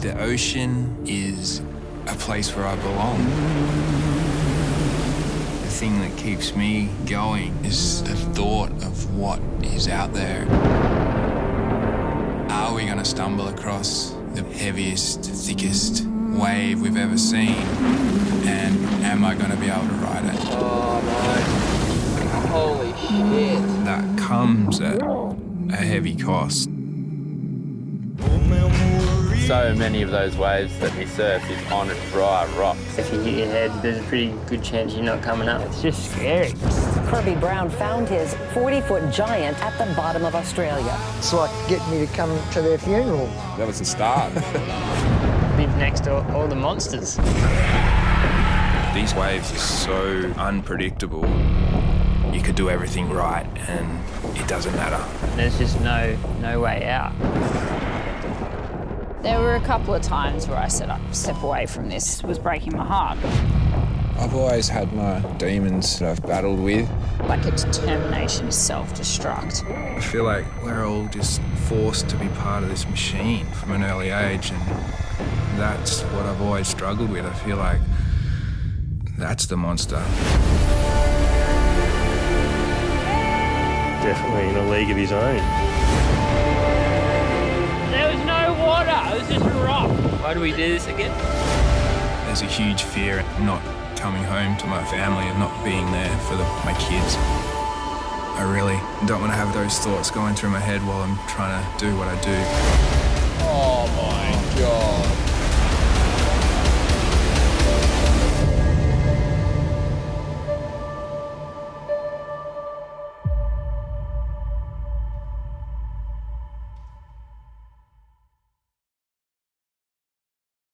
The ocean is a place where I belong. The thing that keeps me going is the thought of what is out there. Are we going to stumble across the heaviest, thickest wave we've ever seen? And am I going to be able to ride it? Oh no. Holy shit. That comes at a heavy cost. So many of those waves that he surfs is on dry rocks. If you hit your head, there's a pretty good chance you're not coming up. It's just scary. Kerby Brown found his 40-foot giant at the bottom of Australia. It's like getting me to come to their funeral. That was the start. Live next to all the monsters. These waves are so unpredictable. You could do everything right and it doesn't matter. There's just no no way out. There were a couple of times where I said I'd step away from this. It was breaking my heart. I've always had my demons that I've battled with. Like a determination to self-destruct. I feel like we're all just forced to be part of this machine from an early age, and that's what I've always struggled with. I feel like that's the monster. Definitely in a league of his own. Why do we do this again? There's a huge fear of not coming home to my family and not being there for the, my kids. I really don't want to have those thoughts going through my head while I'm trying to do what I do. Oh my god.